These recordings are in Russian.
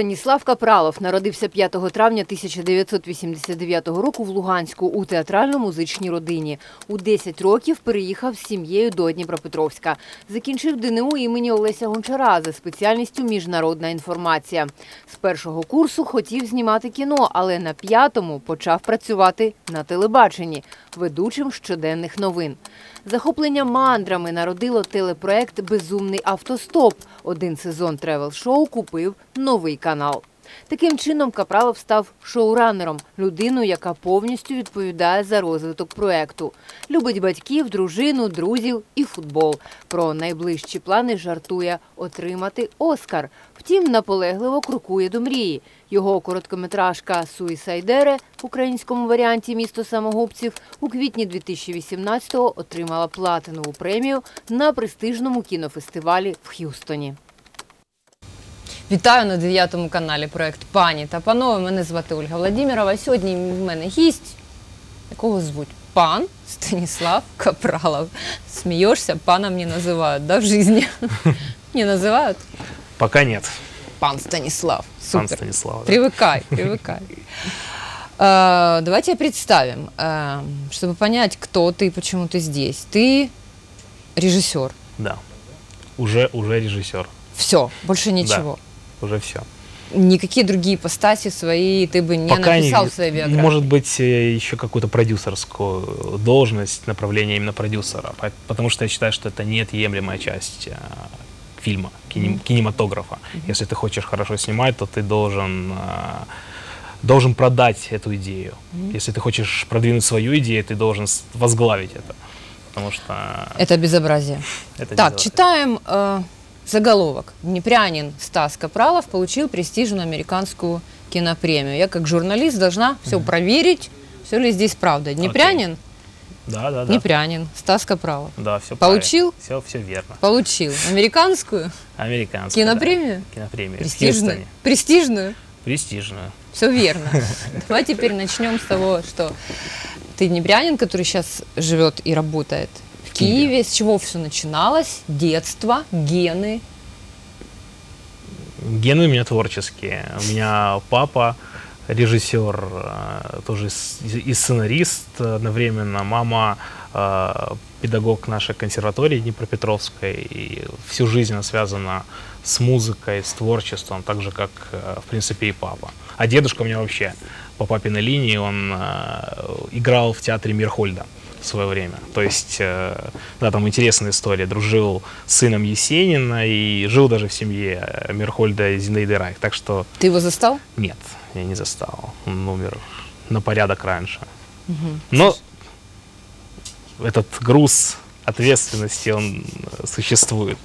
Станіслав Капралов народився 5 травня 1989 року в Луганську у театрально-музичній родині. У 10 років переїхав з сім'єю до Дніпропетровська. Закінчив ДНУ імені Олеся Гончара за спеціальністю міжнародна інформація. З першого курсу хотів знімати кіно, але на п'ятому почав працювати на телебаченні ведучим щоденних новин. Захоплення мандрами народило телепроект Безумний автостоп. Один сезон тревел-шоу купив новий канал. Таким чином Капралов став шоуранером, людиною, яка повністю відповідає за розвиток проекту. Любить батьків, дружину, друзів і футбол. Про найближчі плани жартує отримати Оскар. Втім, наполегливо крокує до мрії. Його короткометражка Суїсайдере в українському варіанті Місто самогубців у квітні 2018-го отримала платинову премію на престижному кінофестивалі в Х'юстоні. Вітаю на 9 каналі проект Пані та панове. Мене звати Ольга Владимирова. Сьогодні в мене гість, якого звуть пан Станіслав Капралов. Смієшся, пана мені називають, да, в житті? Не називають? Пока нет, Пан Станіслав. пан Супер. Станислав. да. Привыкай, привыкай. Э, Давайте представим, э, чтобы понять, кто ты и почему ты здесь. Ты режиссер. Да. Уже, уже режиссер. Все, больше ничего. Уже все. Никакие другие ипостаси свои ты бы не Пока написал не- в своей биографии. Может быть, э, еще какую-то продюсерскую должность, направление именно продюсера. По- Потому что я считаю, что это неотъемлемая часть э, фильма, кинем- кинематографа. Если ты хочешь хорошо снимать, то ты должен э, должен продать эту идею. Если ты хочешь продвинуть свою идею, ты должен возглавить это. Потому что Это безобразие. это Так, дело- читаем э, заголовок. Днепрянин Стас Капралов получил престижную американскую кинопремию. Я как журналист должна все проверить, все ли здесь правда. Днепрянин? Да, да, да. Днепрянин Стас Капралов. Да, все Получил? Все, все верно. Получил американскую Американская. кинопремию? Да. Кинопремию. Престижную? Престижную? Престижную. Все верно. Давай теперь начнем с того, что ты днепрянин, который сейчас живет и работает в. Киеве. С чего все начиналось? Детство, гены. Гены у меня творческие. У меня папа режиссер, э, тоже и сценарист одновременно. Мама э, педагог нашей консерватории Днепропетровской. И всю жизнь она связана с музыкой, с творчеством, так же, как, э, в принципе, и папа. А дедушка у меня вообще по папиной линии, он играл в театре Мирхольда в свое время. То есть, э, да, там интересная история. Дружил с сыном Есенина и жил даже в семье э, Мирхольда и Зинаиды Райх. Так что Ты его застал? нет, я не застал. Он умер на порядок раньше. Но этот груз ответственности, он э, существует.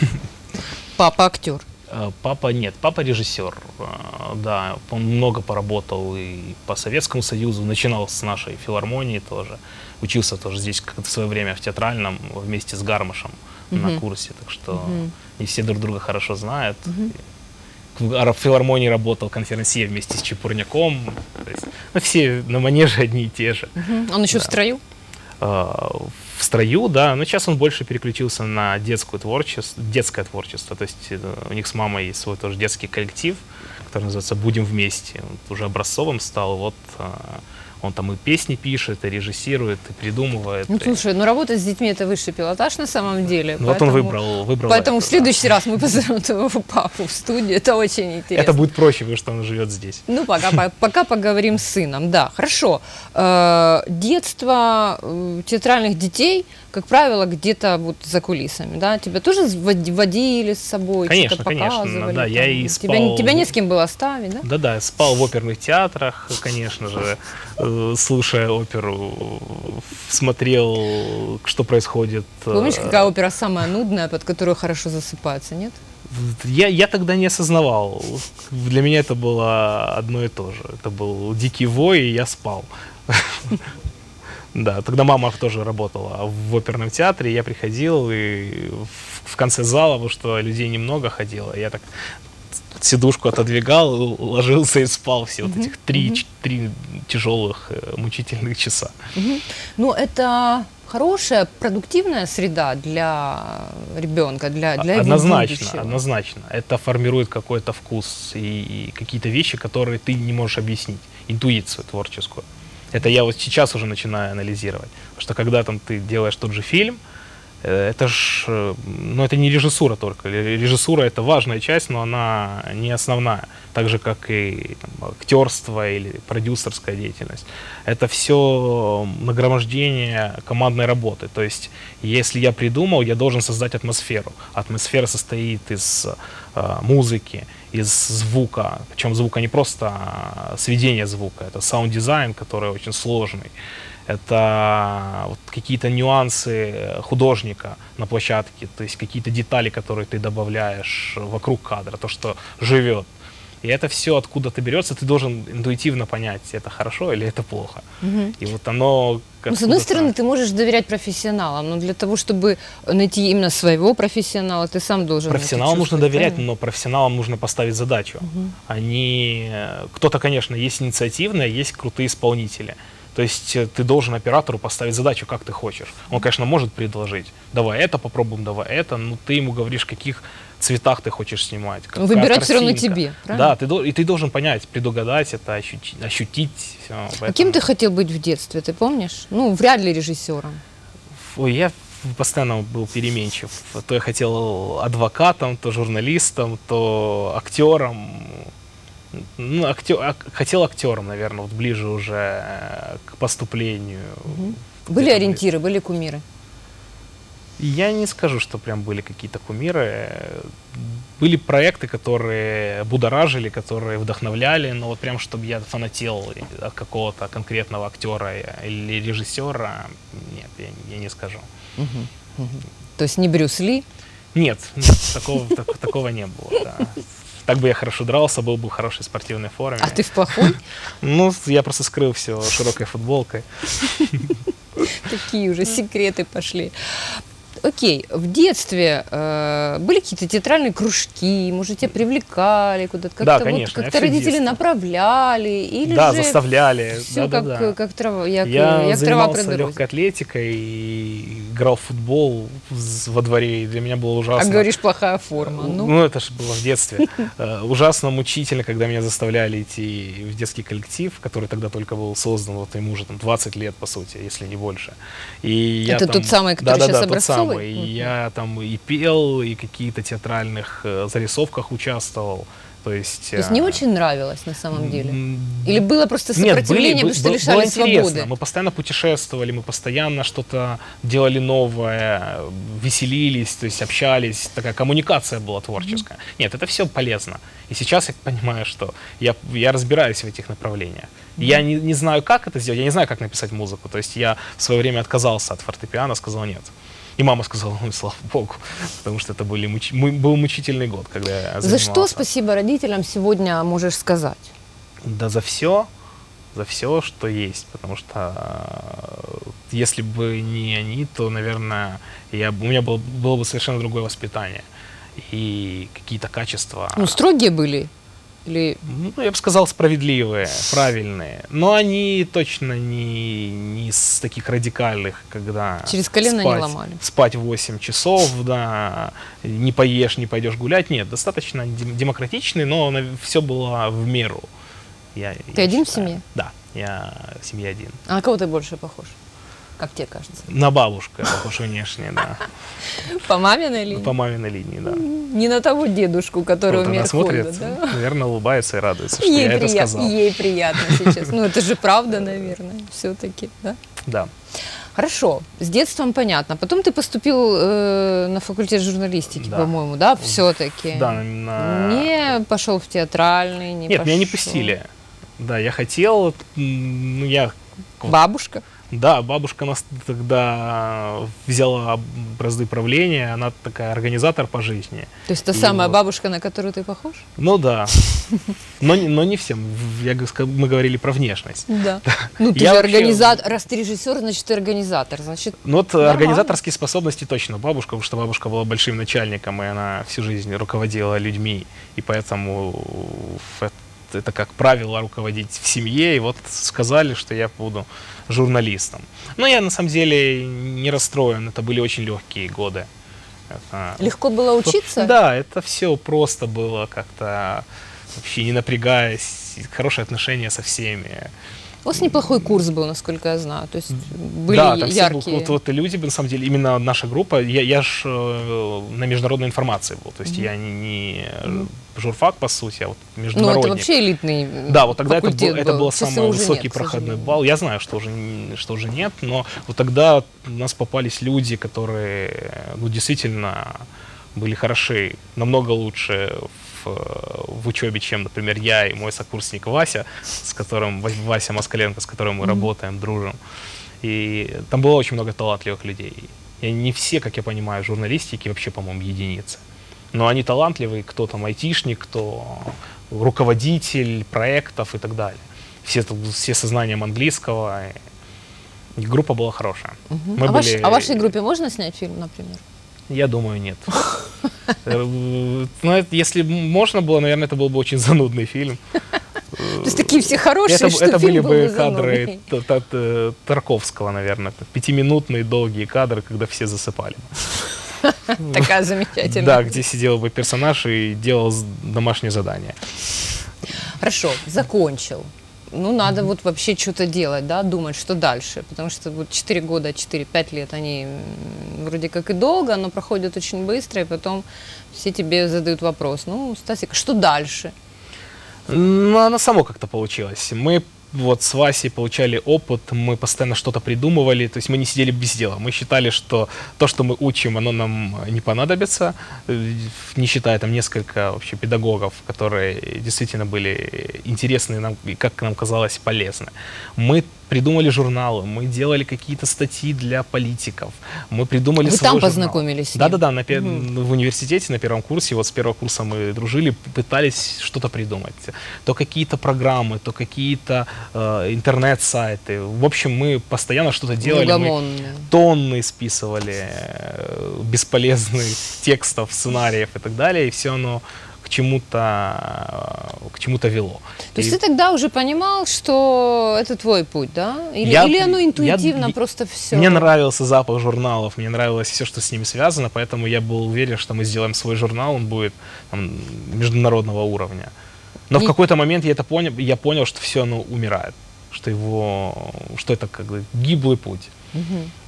Папа актер. Э, Папа нет, папа режиссер, э, да, он много поработал и по Советскому Союзу, начинал с нашей филармонии тоже, учился тоже здесь как-то в свое время в театральном вместе с Гармашем на курсе, так что не все друг друга хорошо знают. В ар- в филармонии работал конферансье вместе с Чепурняком, то есть, ну, все на манеже одни и те же. Он еще в строю? Э, в строю, да, но сейчас он больше переключился на детскую творчество, детское творчество. То есть э, у них с мамой есть свой тоже детский коллектив, который называется «Будем вместе». Он уже образцовым стал, вот э, он там и песни пишет, и режиссирует, и придумывает. Ну, слушай, ну работать с детьми это высший пилотаж на самом деле. Ну, вот он поэтому- выбрал, выбрал Поэтому это, в да. следующий раз мы позовем твоего папу в студию. Это очень интересно. Это будет проще, потому что он живет здесь. Ну, пока, по- пока поговорим с сыном. Да, хорошо. Э, детство э, театральных детей, как правило, где-то вот за кулисами, да? Тебя тоже вод- водили с собой, Конечно, что-то конечно, показывали? да, я там? и тебя, спал тебя не в- с кем было оставить, да? Да-да, спал в оперных театрах, конечно же, э, слушая оперу, смотрел, что происходит. э, Помнишь, какая опера самая нудная, под которую хорошо засыпаться, нет? Я, я тогда не осознавал. Для меня это было одно и то же. Это был дикий вой, и я спал. Да, тогда мама тоже работала в оперном театре, я приходил и в- конце зала, потому что людей немного ходило, я так сидушку отодвигал, ложился и спал все вот этих три, три тяжелых э, мучительных часа. Ну, это хорошая, продуктивная среда для ребенка, для, для его однозначно, будущего? однозначно. Это формирует какой-то вкус и, и какие-то вещи, которые ты не можешь объяснить, интуицию творческую. Это я вот сейчас уже начинаю анализировать. Потому что когда там ты делаешь тот же фильм, это ж, э, ну это не режиссура только. Ре- Режиссура это важная часть, но она не основная. Так же, как и там, актерство или продюсерская деятельность. Это все нагромождение командной работы. То есть, если я придумал, я должен создать атмосферу. Атмосфера состоит из э, музыки, из звука. Причем звука не просто а, сведение звука, это саунд-дизайн, который очень сложный. Это вот какие-то нюансы художника на площадке, то есть какие-то детали, которые ты добавляешь вокруг кадра, то, что живет. И это все откуда-то берется, ты должен интуитивно понять, это хорошо или это плохо. И вот оно... Ну, с одной стороны, ты можешь доверять профессионалам, но для того, чтобы найти именно своего профессионала, ты сам должен Профессионалам нужно доверять, правильно? но профессионалам нужно поставить задачу. Они, э, кто-то, конечно, есть инициативные, есть крутые исполнители. То есть э, ты должен оператору поставить задачу, как ты хочешь. Он, конечно, может предложить, давай это попробуем, давай это, но ты ему говоришь, каких цветах ты хочешь снимать. какая Выбирать всё равно картинка. тебе, правильно? Да, ты, и ты должен понять, предугадать это, ощутить. ощутить всё. А кем Поэтому- ты хотел быть в детстве, ты помнишь? Ну, вряд ли режиссером. Ой, я постоянно был переменчив. То я хотел адвокатом, то журналистом, то актером. Ну, актё- ак- хотел актером, наверное, вот ближе уже э, к поступлению. Были Где-то ориентиры, были кумиры? Я не скажу, что прям были какие-то кумиры. Были проекты, которые будоражили, которые вдохновляли, но вот прям, чтобы я фанател от какого-то конкретного актера или режиссера, нет, я, я не скажу. То есть не Брюс Ли, Нет, нет, такого, так- такого не было. да. Так бы я хорошо дрался, был бы в хорошей спортивной форме. а ты в плохой? Ну, я просто скрыл все широкой футболкой. Такие уже секреты пошли. Окей, в детстве э, были какие-то театральные кружки, может, тебя привлекали куда-то, как-то, Да, вот конечно, я как-то родители детство. направляли, или да, же заставляли. все да, как, да, да. как трава, як, Я як трава при легкой атлетикой и играл в футбол во дворе, и для меня было А ужасно. говоришь, плохая форма. Ну, Ну, это же было в детстве. Э, Ужасно мучительно, когда меня заставляли идти в детский коллектив, который тогда только был создан, вот ему уже там 20 лет, по сути, если не больше. И я Это там- тот самый, который Да-да-да, щас тот Образцовый? И Мгм. я там и пел, и какие-то театральных э, зарисовках участвовал. То есть... то есть не э, очень нравилось на самом деле? Или было просто нет, сопротивление, были- потому что лишали было интересно. свободы? Мы постоянно путешествовали, мы постоянно что-то делали новое, веселились, то есть общались. Такая коммуникация была творческая. Нет, это все полезно. И сейчас я понимаю, что я, я разбираюсь в этих направлениях. Я не, не знаю, как это сделать, я не знаю, как написать музыку. То есть я в свое время отказался от фортепиано, сказал нет. И мама сказала, ну, слава богу, потому что это были муч- му- был мучительный год, когда я За что занимался. спасибо родителям сегодня можешь сказать? Да за все, за все, что есть, потому что э, если бы не они, то, наверное, я, у меня было, было бы совершенно другое воспитание и какие-то качества. Ну, строгие были? Или ну, я бы сказал, справедливые, правильные. Но они точно не, не из таких радикальных, когда... Через колено не спать, ломали. Спать 8 часов, да, не поешь, не пойдешь гулять. Нет, достаточно дем- демократичный, но все было в меру. Я, Ты один в семье? Да, я в семье один. а на кого ты больше похож? Как тебе кажется? На бабушку я похож внешне, да. По маминой линии? По маминой линии, да. Не на того дедушку, который Вот умер смотрит, да? наверное, улыбается и радуется, что Ей, я это сказал. ей приятно сейчас. Ну, это же правда, наверное, все-таки, да? Да. Хорошо, с детством понятно. Потом ты поступил э, на факультет журналистики, Да. по-моему, да, все-таки? Да, на- Не пошел в театральный, не Нет, меня не пошел. пустили. Да, я хотел, ну я, Бабушка? Да, бабушка нас тогда взяла бразды правления, она такая организатор по жизни. То есть та И самая вот. бабушка, на которую ты похож? Ну да, но, не- но не всем. Я, мы говорили про внешность. Да. Ну, ты Я же вообще- организатор. Раз ты режиссер, значит, ты организатор. Значит, Ну вот Нормально. организаторские способности точно бабушка, потому что бабушка была большим начальником, и она всю жизнь руководила людьми, и поэтому э- это как правило руководить в семье, и вот сказали, что я буду журналистом. Но я на самом деле не расстроен, это были очень легкие годы. Это- Легко было учиться? Да, это все просто было как-то вообще не напрягаясь, хорошие отношения со всеми. У вас неплохой курс был, насколько я знаю. То есть были да, там все яркие. вот, вот люди, на самом деле, именно наша группа, я, я ж э, на международной информации был, то есть я не, не журфак, по сути, а вот ну, международник. это вообще элитный Да, вот тогда это был, факультет это был. был Сейчас самый высокий нет, проходной балл. Я знаю, что уже, что уже нет, но вот тогда у нас попались люди, которые ну, действительно были хороши, намного лучше в, в учебе, чем, например, я и мой сокурсник Вася, с которым Ва- Вася Москаленко, с которым мы работаем, дружим. И там было очень много талантливых людей. И не все, как я понимаю, в журналистике вообще, по-моему, единицы. Но они талантливые, кто там айтишник, кто руководитель проектов и так далее. Все, все со знанием английского. И группа была хорошая. Мы а, ваш- были- а вашей группе можно снять фильм, например? Я думаю, нет. Э, Ну, если можно было, наверное, это был бы очень занудный фильм. То есть такие все хорошие, Это, что это были был бы кадры Тарковского, наверное. Пятиминутные долгие кадры, когда все засыпали. Такая замечательная. Да, где сидел бы персонаж и делал домашнее задание. Хорошо, закончил. Ну, надо вот вообще что-то делать, да, думать, что дальше. Потому что вот 4 года, 4-5 лет, они вроде как и долго, но проходят очень быстро, и потом все тебе задают вопрос, ну, Стасик, что дальше? Ну, оно само как-то получилось. Мы вот с Васей получали опыт, мы постоянно что-то придумывали, то есть мы не сидели без дела. Мы считали, что то, что мы учим, оно нам не понадобится, э, не считая там несколько вообще педагогов, которые действительно были интересны нам, и, как нам казалось, полезны. Мы придумали журналы, мы делали какие-то статьи для политиков, мы придумали Вы свой там журнал. познакомились? Да-да-да, на пе- в университете на первом курсе, вот с первого курса мы дружили, пытались что-то придумать. То какие-то программы, то какие-то э, интернет-сайты. В общем, мы постоянно что-то делали. Мы тонны списывали э, бесполезных текстов, сценариев и так далее, и все оно чему-то к чему-то вело. То есть И- ты тогда уже понимал, что это твой путь, да? Или, Я- или оно интуитивно я- просто все? Мне нравился запах журналов, мне нравилось все, что с ними связано, поэтому я был уверен, что мы сделаем свой журнал, он будет там, международного уровня. Но в И- какой-то момент я это понял, я понял, что все оно умирает, что его, что это как бы гиблый путь.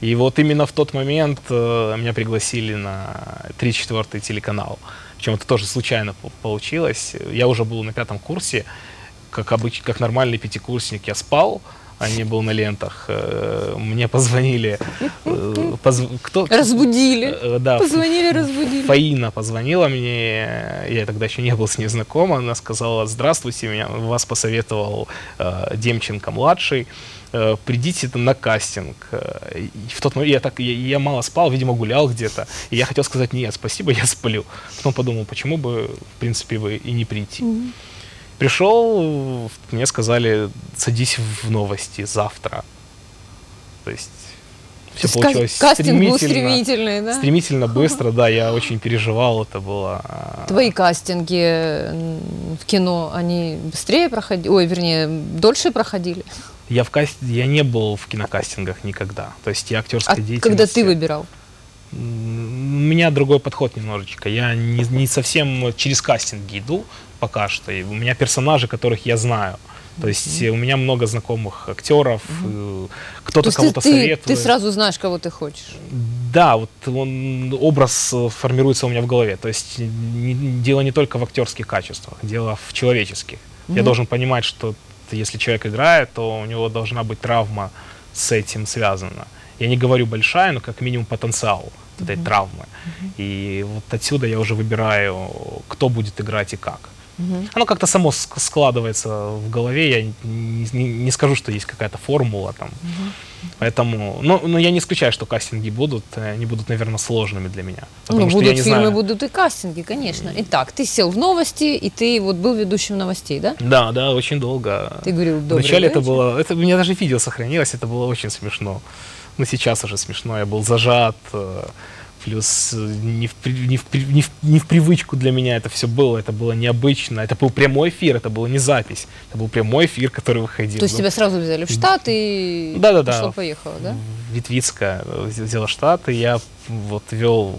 И вот именно в тот момент э, меня пригласили на 3-4 телеканал. Причем это тоже случайно по- получилось. Я уже был на пятом курсе, как, обыч, как нормальный пятикурсник, я спал, а не был на лентах. Э, Мне позвонили. э, позв- Кто? Разбудили. Э, Да, Позвонили, разбудили. Фаина позвонила мне, я тогда еще не был с ней знаком, она сказала, здравствуйте, меня, вас посоветовал Демченко-младший, э, придите там на кастинг. Э, И в тот момент я, так, я, я мало спал, видимо, гулял где-то, и я хотел сказать, нет, спасибо, я сплю. Потом подумал, почему бы, в принципе, вы и не прийти. Пришел, мне сказали, садись в новости завтра. То есть То все ка- получилось Кастинг был стремительно. стремительный, да? Стремительно, быстро, да, я очень переживал, это было... а, Твои кастинги в кино, они быстрее проходили, ой, вернее, дольше проходили? Я в каст... я не был в кинокастингах никогда, то есть я актерской А деятельности... когда ты выбирал? У меня другой подход немножечко, я не, не совсем через кастинги иду пока что, и у меня персонажи, которых я знаю. То есть э, у меня много знакомых актеров, э, То кто-то есть ты, советует. ты сразу знаешь, кого ты хочешь? Да, вот он, образ э, формируется у меня в голове. То есть не- дело не только в актерских качествах, дело в человеческих. Я должен понимать, что если человек играет, то у него должна быть травма с этим связана. Я не говорю большая, но как минимум потенциал этой травмы. И вот отсюда я уже выбираю, кто будет играть и как. Оно как-то само ск- складывается в голове. Я не, не- не скажу, что есть какая-то формула там. Поэтому, ну, ну, я не исключаю, что кастинги будут, э, они будут, наверное, сложными для меня. Потому ну, что я будут не фильмы, знаю. будут и кастинги, конечно. Итак, ты сел в новости, и ты вот был ведущим новостей, да? Да, да, очень долго. Ты говорил, добрый Вначале это вечер. было, это у меня даже видео сохранилось, это было очень смешно. Ну сейчас уже смешно, я был зажат, э, Плюс э, не в, не, в, не, в, не в привычку для меня это все было, это было необычно. Это был прямой эфир, это была не запись. Это был прямой эфир, который выходил. То есть Ну, тебя сразу взяли в штат и Да-да-да. пошло-поехало, да? Витвицкая э, взяла штат, и я вот вел,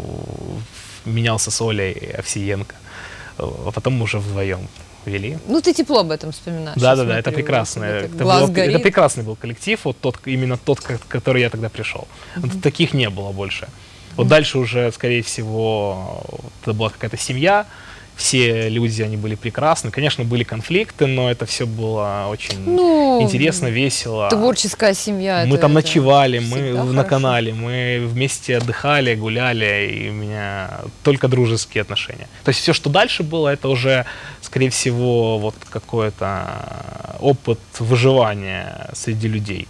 менялся с Олей Овсиенко. А потом мы уже вдвоем вели. Ну, ты тепло об этом вспоминаешь. Да, да, да, это прекрасно. Это, было- это прекрасный был коллектив, вот тот, именно тот, ко- который я тогда пришел. Вот таких не было больше. Вот дальше уже, скорее всего, это была какая-то семья, все люди, они были прекрасны. Конечно, были конфликты, но это все было очень Ну, интересно, весело. Творческая семья. Мы это- там ночевали, мы на хорошо. канале, мы вместе отдыхали, гуляли, и у меня только дружеские отношения. То есть все, что дальше было, это уже, скорее всего, вот какой-то опыт выживания среди людей.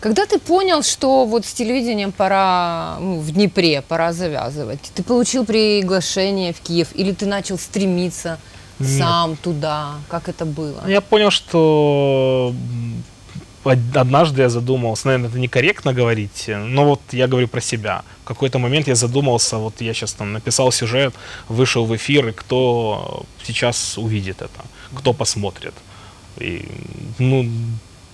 Когда ты понял, что вот с телевидением пора ну, в Днепре, пора завязывать, ты получил приглашение в Киев или ты начал стремиться Нет. сам туда? Как это было? Я понял, что однажды я задумался, наверное, это некорректно говорить, но вот я говорю про себя. В какой-то момент я задумался, вот я сейчас там написал сюжет, вышел в эфир, и кто сейчас увидит это, кто посмотрит. И, ну,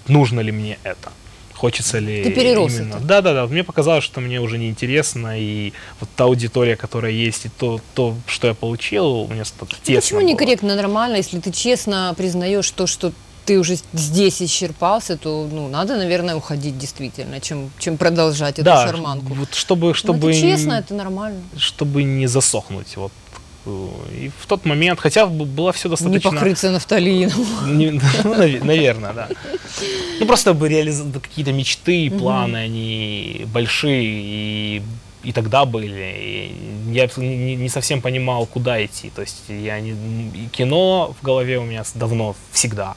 нужно ли мне это? Хочется ли Ты перерос именно? это. Да, да, да. Мне показалось, что мне уже неинтересно, и вот та аудитория, которая есть, и то, то что я получил, мне ста- Ну, тесно Почему было. некорректно, нормально, если ты честно признаешь то, что ты уже здесь исчерпался, то ну, надо, наверное, уходить действительно, чем, чем продолжать эту да, шарманку. Вот чтобы, Ну, чтобы, это честно, это нормально. чтобы не засохнуть. Вот. И в тот момент, хотя было все Не достаточно... покрыться нафталином. Не- ну, наве- наверное, да. Ну, просто бы реализовать какие-то мечты, планы, они большие, и, и тогда были. И я не, не совсем понимал, куда идти. То есть я не, кино в голове у меня давно, всегда.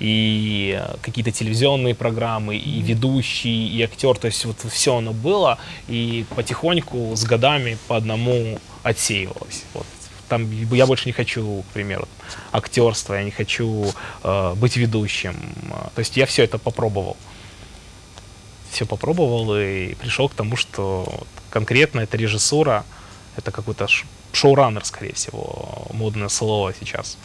И какие-то телевизионные программы, и ведущий, и актер. То есть вот все оно было, и потихоньку с годами по одному отсеивалось. Вот там я больше не хочу, к примеру, актерства, я не хочу э, быть ведущим. То есть я все это попробовал. Все попробовал и пришел к тому, что конкретно это режиссура, это какой-то шоураннер, скорее всего, модное слово сейчас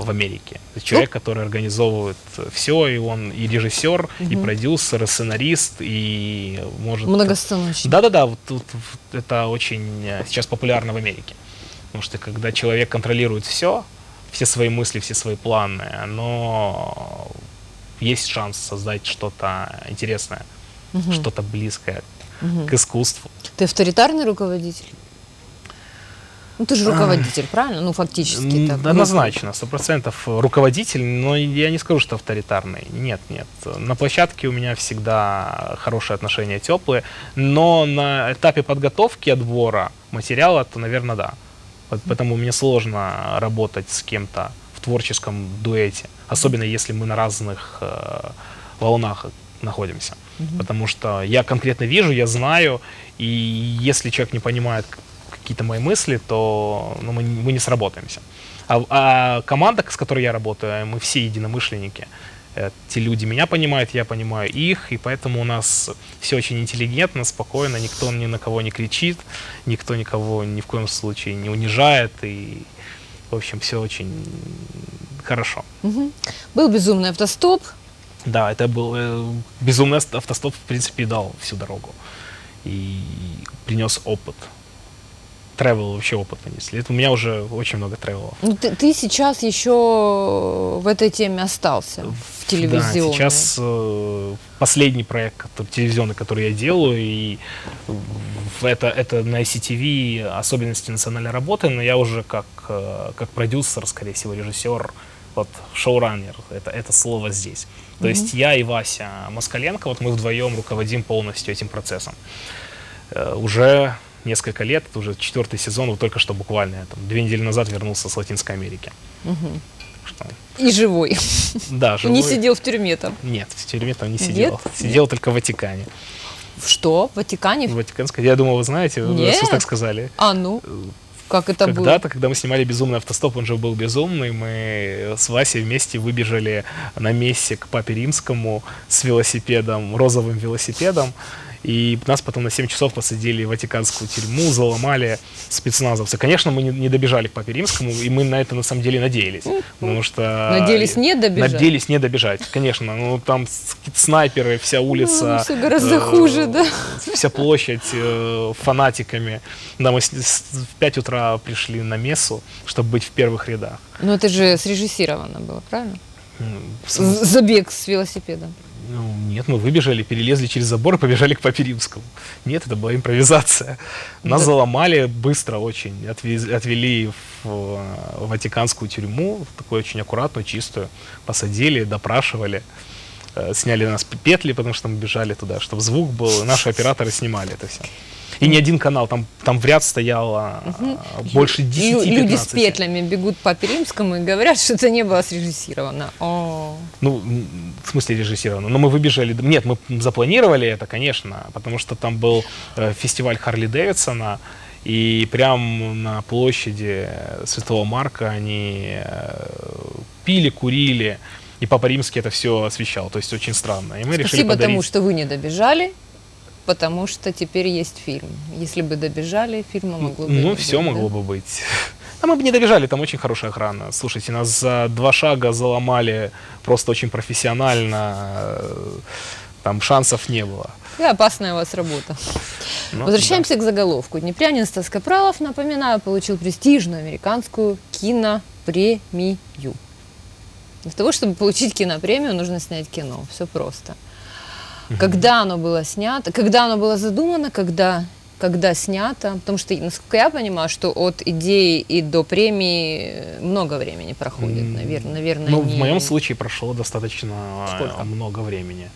в Америке. То есть человек, который организовывает все, и он и режиссер, и продюсер, и сценарист, и может... Многостаночник. Да-да-да, вот тут в- это очень э, сейчас популярно в Америке. Потому что когда человек контролирует все, все свои мысли, все свои планы, но есть шанс создать что-то интересное, что-то близкое к искусству. Ты авторитарный руководитель? Ну, ты же руководитель, правильно? Ну, фактически. Так. Однозначно, сто процентов руководитель, но я не скажу, что авторитарный. Нет, нет. На площадке у меня всегда хорошие отношения, теплые, но на этапе подготовки отбора материала, то, наверное, да. Поэтому мне сложно работать с кем-то в творческом дуэте, особенно если мы на разных э, волнах находимся. Потому что я конкретно вижу, я знаю, и если человек не понимает какие-то мои мысли, то ну, мы, не- мы не сработаемся. А, а команда, с которой я работаю, мы все единомышленники. Эти люди меня понимают, я понимаю их, и поэтому у нас все очень интеллигентно, спокойно, никто ни на кого не кричит, никто никого ни в коем случае не унижает, и, в общем, все очень хорошо. Мгм. Был безумный автостоп. Да, это был э, безумный автостоп, в принципе, дал всю дорогу. И принес опыт. Тревел вообще опыт понесли. Это у меня уже очень много тревела. Ну, ты, ты сейчас еще в этой теме остался, в телевизионной. Да, сейчас э, последний проект который, телевизионный, который я делаю, и это, это на ICTV особенности национальной работы, но я уже как, э, как продюсер, скорее всего, режиссер, вот шоураннер, это, это слово здесь. То есть я и Вася Москаленко, вот мы вдвоем руководим полностью этим процессом. Э, уже несколько лет, это уже четвертый сезон, вот только что буквально я там, две недели назад вернулся с Латинской Америки. Что, И живой. да, И не живой. сидел в тюрьме там. Нет, в тюрьме там не Нет? сидел. Сидел только в Ватикане. Что? В Ватикане? В Ватиканской. Я думал, вы знаете, вы Нет. раз так сказали. А, ну, как это было? Когда-то, когда мы снимали «Безумный автостоп», он же был безумный, мы с Васей вместе выбежали на месте к Папе Римскому с велосипедом, розовым велосипедом, И нас потом на 7 часов посадили в Ватиканскую тюрьму, заломали спецназовцы. Конечно, мы не, не добежали к Папе Римскому, и мы на это на самом деле надеялись. Потому что... Надеялись не добежать? Надеялись не добежать, конечно. Ну, там снайперы, вся улица. все гораздо э, хуже, да. Вся площадь э, фанатиками. Да, мы с- с- в 5 утра пришли на мессу, чтобы быть в первых рядах. Ну это же срежиссировано было, правильно? Забег с велосипедом. Ну, нет, мы выбежали, перелезли через забор и побежали к Папе Римскому. Нет, это была импровизация. Нас Да. заломали быстро очень, отвез- отвели в э, Ватиканскую тюрьму, такую очень аккуратную, чистую, посадили, допрашивали, сняли нас петли, потому что мы бежали туда, чтобы звук был, наши операторы снимали это все. И не один канал, там, там в ряд стояло э, больше 10 Лю- Люди с петлями бегут по Римскому и говорят, что это не было срежиссировано. О. Ну, в смысле режиссировано. Но мы выбежали. Нет, мы запланировали это, конечно, потому что там был э, фестиваль Харли Дэвидсона, и прямо на площади Святого Марка они э, пили, курили, и Папа Римский это все освещал. То есть очень странно. И мы решили Спасибо подарить... тому, что вы не добежали, потому что теперь есть фильм. Если бы добежали, фильма могло бы Ну, все быть, да? могло бы быть. А мы бы не добежали, там очень хорошая охрана. Слушайте, нас за два шага заломали просто очень профессионально. э, Там шансов не было. И опасная у вас работа. Ну, Возвращаемся к заголовку. Днепрянин Стас Капралов, напоминаю, получил престижную американскую кинопремию. Для того, чтобы получить кинопремию, нужно снять кино. Все просто. Когда оно было снято, когда оно было задумано, когда, когда снято, потому что, насколько я понимаю, что от идеи и до премии много времени проходит, наверное, наверное. Ну, в не- моем случае прошло достаточно э, Сколько? много времени.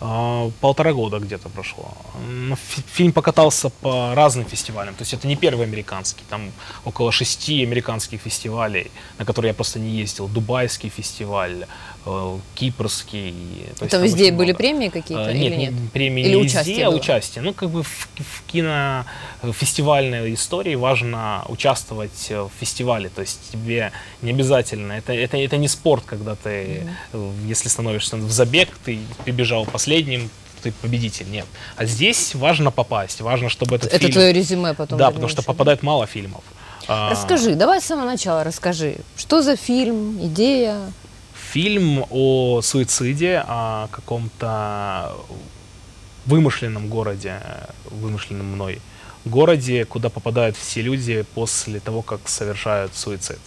А, Полтора года где-то прошло. Фильм покатался по разным фестивалям. То есть это не первый американский. Там около шести американских фестивалей, на которые я просто не ездил. Дубайский фестиваль, кипрский. То есть Там везде очень были много. премии какие-то А, или нет, нет? не- премии Или не участие везде, а участие. Ну, как бы в, в кино э, истории важно участвовать э, в фестивале. То есть тебе не обязательно. Это, это, это не спорт, когда ты, э, если становишься в забег, ты прибежал последним, ты победитель. Нет. А здесь важно попасть. Важно, чтобы этот Это фильм... твое резюме потом. Да, потому что да? попадает мало фильмов. А, Расскажи, давай с самого начала расскажи, что за фильм, идея. Фильм о суициде, о каком-то вымышленном городе, вымышленном мной городе, куда попадают все люди после того, как совершают суицид.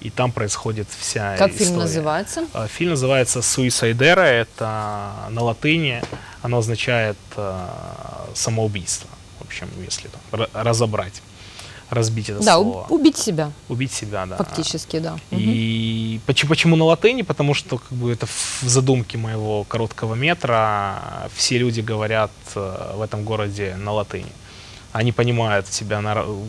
И там происходит вся Как фильм история. называется? А, Фильм называется «Суисайдера», это на латыни, оно означает э, самоубийство, в общем, если там ра- разобрать, разбить это Да, слово. уб- убить себя, Убить себя, да. фактически, да. И почему, почему на латыни? Потому что как бы это в задумке моего короткого метра все люди говорят э, в этом городе на латыни. Они понимают себя на ра-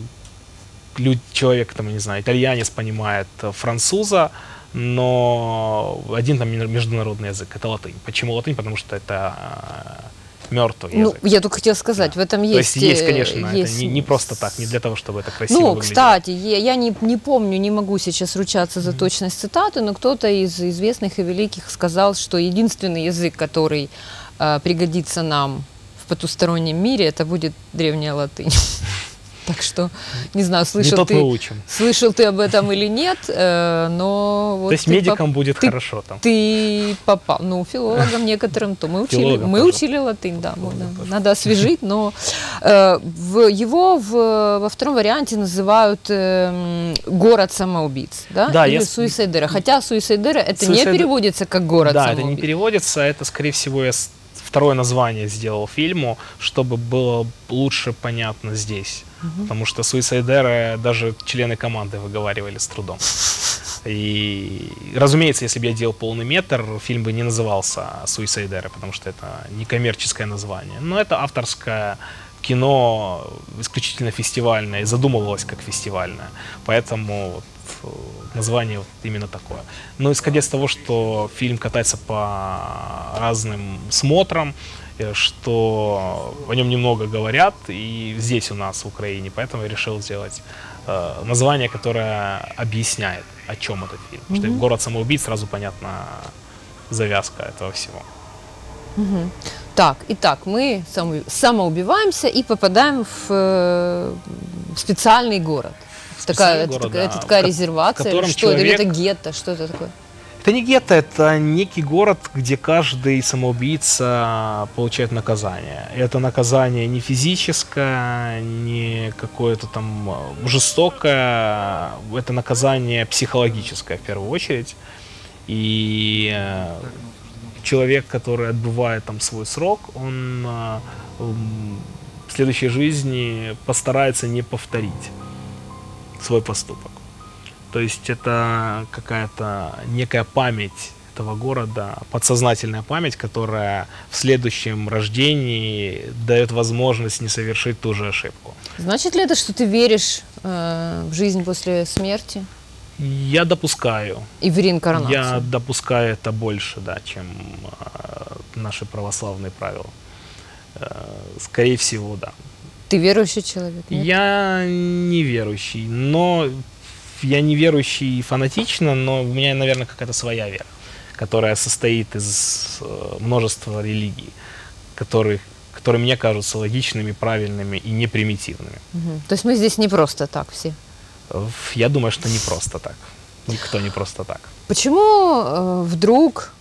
люд- человек там, не знаю, итальянец понимает э, француза, но один там международный язык это латынь. Почему латынь? Потому что это мертвый Ну, язык. я только хотела сказать, в этом То есть есть... есть, э, конечно, есть это не, не просто так, не для того, чтобы это красиво Ну, выглядело. кстати, я, не, не помню, не могу сейчас ручаться за точность цитаты, но кто-то из известных и великих сказал, что единственный язык, который э, пригодится нам в потустороннем мире, это будет древняя латынь. Так что, не знаю, не слышал мы ты, слышал ты об этом или нет, э, но вот То есть поп- медикам будет ты- хорошо там. ты попал, ну, филологам некоторым, то мы учили, Филологам мы учили латынь, да, мы, да. надо освежить, но э, в, его в, во втором варианте называют э, город самоубийц, да, Да, или я Суисайдера, хотя Суисайдера это не Суисайдер- переводится как город Да, это не самоубийц. переводится, это, скорее всего, я второе название сделал фильму, чтобы было лучше понятно здесь. Потому что суисайдеры даже члены команды выговаривали с трудом. И, разумеется, если бы я делал полный метр, фильм бы не назывался «Суисайдеры», потому что это не коммерческое название. Но это авторское кино, исключительно фестивальное, и задумывалось как фестивальное. Поэтому вот, э, название вот именно такое. Но исходя из того, что фильм катается по разным смотрам, э, что о нем немного говорят и здесь у нас в Украине, поэтому я решил сделать э, название, которое объясняет, о чем этот фильм. Потому что город самоубийц сразу понятна завязка этого всего. Так, итак, мы само- самоубиваемся и попадаем в э, специальный город. Такая, это, город, такая, да, это такая в в резервация, или котором что, человек- это гетто, что это такое? Это не гетто, это некий город, где каждый самоубийца получает наказание. Это наказание не физическое, не какое-то там э, жестокое, это наказание психологическое в первую очередь. И э, человек, который отбывает там свой срок, он э, в следующей жизни постарается не повторить свой поступок. То есть это какая-то некая память этого города, подсознательная память, которая в следующем рождении дает возможность не совершить ту же ошибку. Значит ли это, что ты веришь э, в жизнь после смерти Я допускаю, и в реинкарнацию? я допускаю это больше, да, чем э, наши православные правила. Э, скорее всего, да. Ты верующий человек? нет? Я не верующий, но я не верующий фанатично, но у меня, наверное, какая-то своя вера, которая состоит из э, множества религий, которые, которые мне кажутся логичными, правильными и непримитивными. Мгм. То есть мы здесь не просто так все. Я думаю, что не просто так. Никто не просто так. Почему э, вдруг,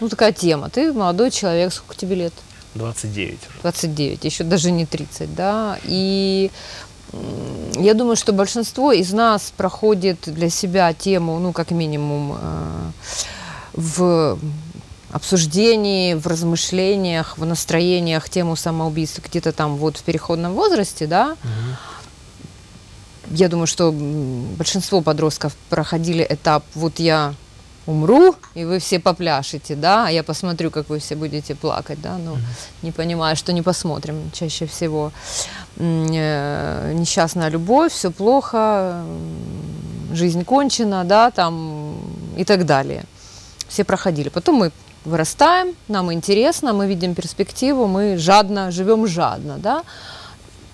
ну такая тема, ты молодой человек, сколько тебе лет? 29 уже. 29, еще даже не 30, да, и я думаю, что большинство из нас проходит для себя тему, ну, как минимум, э, в обсуждении, в размышлениях, в настроениях тему самоубийства где-то там вот в переходном возрасте, да. Я думаю, что большинство подростков проходили этап «вот я умру, и вы все попляшете, да, а я посмотрю, как вы все будете плакать, да, ну, не понимая, что не посмотрим чаще всего. Э, Несчастная любовь, все плохо, жизнь кончена, да, там и так далее. Все проходили. Потом мы вырастаем, нам интересно, мы видим перспективу, мы жадно, живем жадно, да.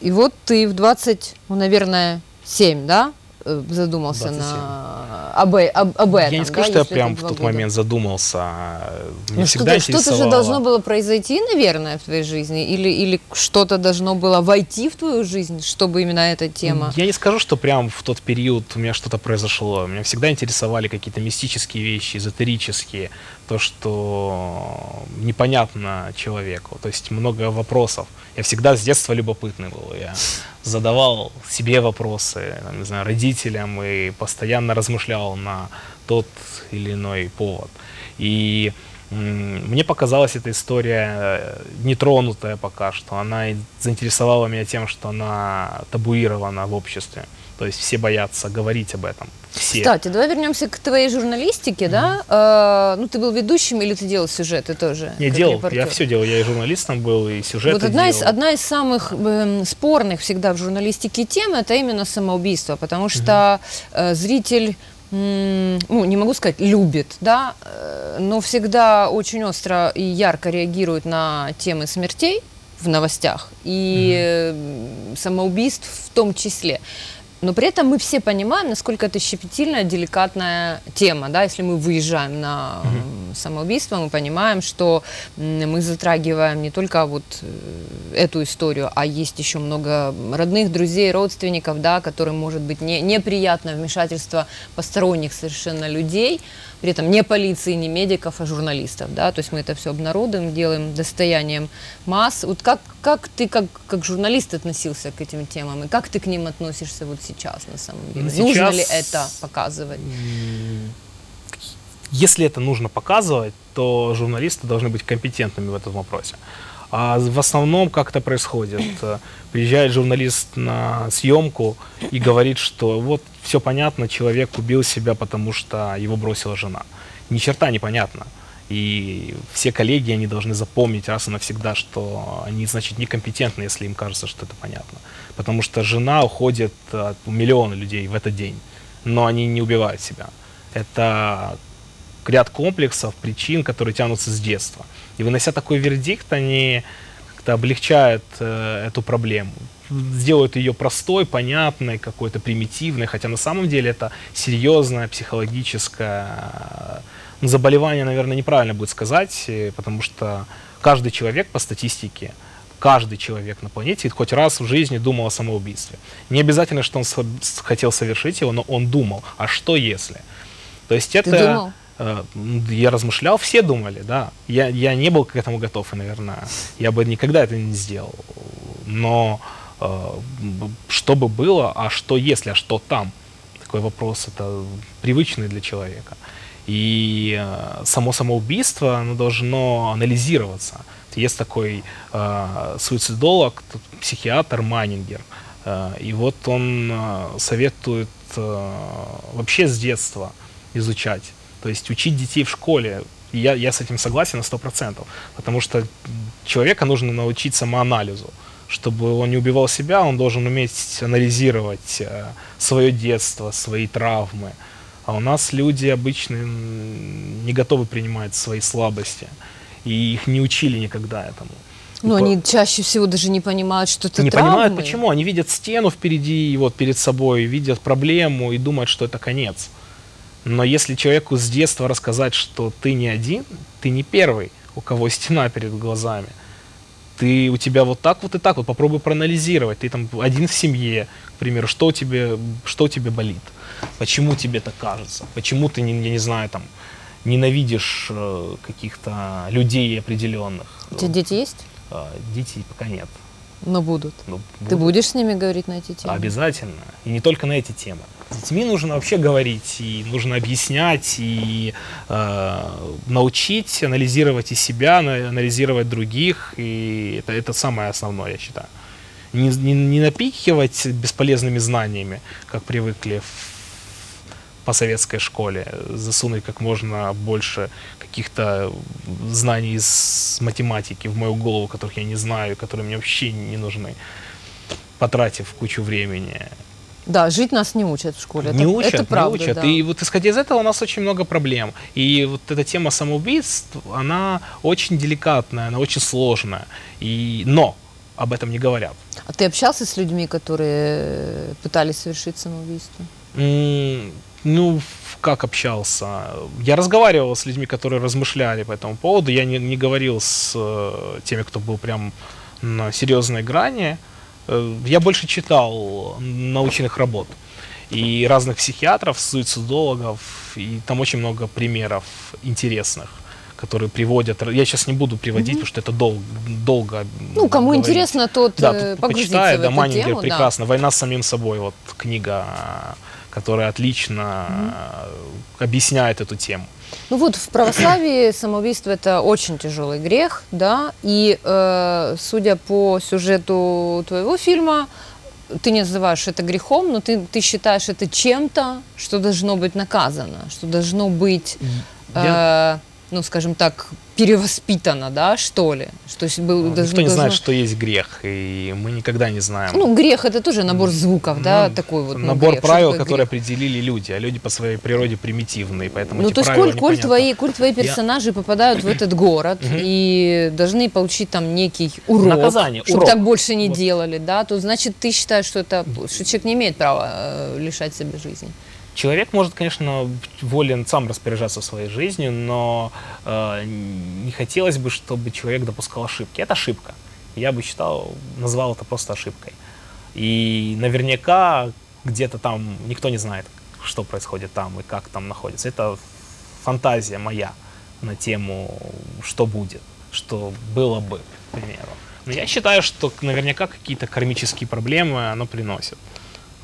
И вот ты в 20, ну, наверное, 7, да, задумался 27. на, об, э- об, об этом. Я не скажу, да, что я прям в тот года. момент задумался. Мне Ну, всегда что-то, что-то же должно было произойти, наверное, в твоей жизни, или, или что-то должно было войти в твою жизнь, чтобы именно эта тема. Я не скажу, что прям в тот период у меня что-то произошло. Меня всегда интересовали какие-то мистические вещи, эзотерические, то, что непонятно человеку. То есть много вопросов. Я всегда с детства любопытный был. Я задавал себе вопросы, не знаю, родителям и постоянно размышлял на тот или иной повод. И мне показалась эта история э, нетронутая пока что. Она заинтересовала меня тем, что она табуирована в обществе. То есть все боятся говорить об этом. Все. Кстати, давай вернемся к твоей журналистике, да? Э, ну, ты был ведущим или ты делал сюжеты тоже? Я делал, репортер? я все делал. Я и журналистом был, и сюжеты Вот одна из, делал. одна из самых эм, спорных всегда в журналистике тем это именно самоубийство, потому что э, зритель, ну, не могу сказать, любит, да, э, но всегда очень остро и ярко реагирует на темы смертей в новостях и э, самоубийств в том числе. Но при этом мы все понимаем, насколько это щепетильная, деликатная тема. Да? Если мы выезжаем на самоубийство, мы понимаем, что мы затрагиваем не только вот э, эту историю, а есть еще много родных, друзей, родственников, да, которым может быть не, неприятно вмешательство посторонних совершенно людей, при этом не полиции, не медиков, а журналистов. Да? То есть мы это все обнародуем, делаем достоянием масс. Вот как, как ты как, как журналист относился к этим темам, и как ты к ним относишься вот сейчас на самом деле? Ну, Нужно сейчас- ли это показывать? Если это нужно показывать, то журналисты должны быть компетентными в этом вопросе. А в основном как это происходит? Э, Приезжает журналист на съемку и говорит, что вот все понятно, человек убил себя, потому что его бросила жена. Ни черта непонятно. И все коллеги, они должны запомнить раз и навсегда, что они, значит, некомпетентны, если им кажется, что это понятно. Потому что жена уходит от миллиона людей в этот день, но они не убивают себя. Это ряд комплексов, причин, которые тянутся с детства. И вынося такой вердикт, они как-то облегчают э, эту проблему, сделают ее простой, понятной, какой-то примитивной, хотя на самом деле это серьезное психологическое э, ну, заболевание, наверное, неправильно будет сказать, э, потому что каждый человек по статистике, каждый человек на планете хоть раз в жизни думал о самоубийстве. Не обязательно, что он хотел совершить его, но он думал, а что если? То есть это... думал? Э, Я размышлял, все думали, да. Я, я не был к этому готов, и, наверное, я бы никогда это не сделал. Но э, что бы было, а что если, а что там? Такой вопрос, это привычный для человека. И э, само самоубийство, оно должно анализироваться. Есть такой э, суицидолог, психиатр Майнингер, э, и вот он э, советует вообще с детства изучать, то есть учить детей в школе. И я, я с этим согласен на 100%, потому что человека нужно научить самоанализу. Чтобы он не убивал себя, он должен уметь анализировать э, свое детство, свои травмы. А у нас люди обычно не готовы принимать свои слабости. И их не учили никогда этому. И Но по- они чаще всего даже не понимают, что это не травмы. понимают, почему. Они видят стену впереди, вот перед собой, видят проблему и думают, что это конец. Но если человеку с детства рассказать, что ты не один, ты не первый, у кого стена перед глазами, ты у тебя вот так вот и так вот, попробуй проанализировать. Ты там один в семье, к примеру, что у тебя, что у тебя болит, почему тебе так кажется, почему ты, я не знаю, там, ненавидишь э, каких-то людей определенных. У тебя дети есть? Э, Детей пока нет. Но будут. Ты будут. будешь с ними говорить на эти темы? Обязательно. И не только на эти темы. С детьми нужно вообще говорить, и нужно объяснять, и э, научить анализировать и себя, на- анализировать других. И это, это самое основное, я считаю. Не, не, не напихивать бесполезными знаниями, как привыкли в- по советской школе, засунуть как можно больше каких-то знаний из математики в мою голову, которых я не знаю, которые мне вообще не нужны потратив кучу времени. Да, жить нас не учат в школе. не это, учат, это правда, не учат. да. И вот исходя из этого у нас очень много проблем. И вот эта тема самоубийств, она очень деликатная, она очень сложная. И, но об этом не говорят. А ты общался с людьми, которые пытались совершить самоубийство? М, Ну, как общался? Я разговаривал с людьми, которые размышляли по этому поводу. Я не, не говорил с э, теми, кто был прям на серьезной грани. Э, я больше читал научных работ и разных психиатров, суицидологов, и там очень много примеров интересных которые приводят. Я сейчас не буду приводить, потому что это дол- долго. Ну, кому говорить. интересно, тот Да, э, почитает, да, Майнингер тему. да. прекрасно. «Война с самим собой», вот книга, которая отлично э, объясняет эту тему. Ну вот в православии самоубийство это очень тяжелый грех, да, и э, судя по сюжету твоего фильма, ты не называешь это грехом, но ты, ты считаешь это чем-то, что должно быть наказано, что должно быть, Я- э, ну скажем так, перевоспитано, да, что ли, что был, Никто должно- не знает, должно- что есть грех, и мы никогда не знаем. Ну грех это тоже набор звуков, да, Ну, такой вот. ну, Набор грех. Правил, которые грех? определили люди, а люди по своей природе примитивные, поэтому Ну, эти то есть, коль, коль, твои, коль твои персонажи попадают в этот город и должны получить там некий урок, Наказание, чтобы урок. так больше не Вот. делали, да, то значит ты считаешь, что это что человек не имеет права э, лишать себя жизни. Человек может, конечно, волен сам распоряжаться своей жизнью, но э, не хотелось бы, чтобы человек допускал ошибки. Это ошибка. Я бы считал, назвал это просто ошибкой. И наверняка где-то там никто не знает, что происходит там и как там находится. Это фантазия моя на тему, что будет, что было бы, к примеру. Но я считаю, что наверняка какие-то кармические проблемы оно приносит.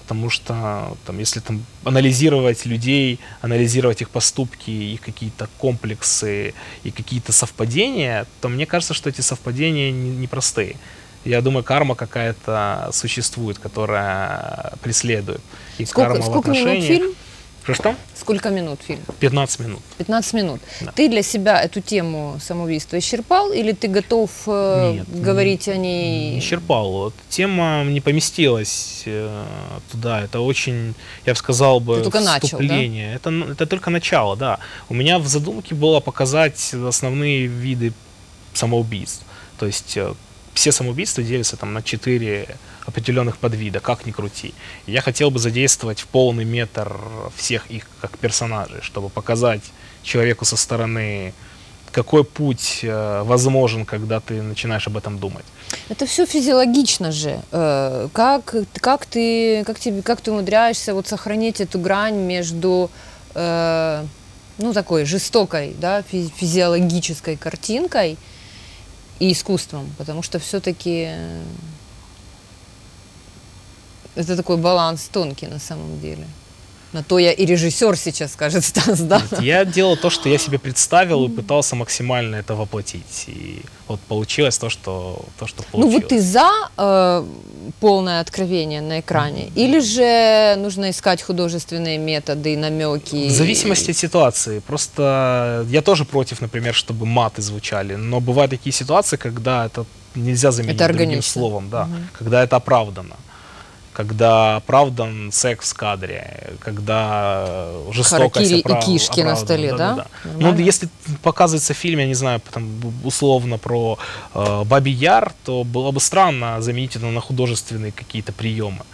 Потому что там, если там анализировать людей, анализировать их поступки, их какие-то комплексы и какие-то совпадения, то мне кажется, что эти совпадения не- непростые. Я думаю, карма какая-то существует, которая преследует. И Сколько, карма в сколько минут отношениях- фильм? Что, что? Сколько минут фильм? 15 минут. 15 минут. Да. Ты для себя эту тему самоубийства исчерпал или ты готов э, Нет, говорить о ней? Не исчерпал. Вот тема не поместилась э, туда. Это очень, я бы сказал бы, Ты только начал, да? вступление. Это, это только начало, да. У меня в задумке было показать основные виды самоубийств. То есть э, все самоубийства делятся там на четыре определенных подвида, как ни крути. Я хотел бы задействовать в полный метр всех их как персонажей, чтобы показать человеку со стороны какой путь э, возможен, когда ты начинаешь об этом думать. Это все физиологично же. Э, Как, как, ты, как, тебе, как ты умудряешься вот сохранить эту грань между э, ну, такой жестокой, да, фи- физиологической картинкой и искусством? Потому что все-таки это такой баланс тонкий на самом деле. На то я и режиссер сейчас, скажет Стас, да? Я делал то, что я себе представил, и пытался максимально это воплотить. И вот получилось то, что, то, что Ну получилось. вот ты за э, полное откровение на экране? Или же нужно искать художественные методы, намеки? В зависимости от ситуации. Просто я тоже против, например, чтобы маты звучали. Но бывают такие ситуации, когда это нельзя заменить Это другим словом, да. Когда это оправдано. Когда оправдан секс в кадре, когда жестокость Харакири и оправ- кишки на оправдана. столе, да? Ну, Нормально? если показывается фильм, я не знаю, там, условно про э, Бабий Яр, то было бы странно заменить это на художественные какие-то приемы.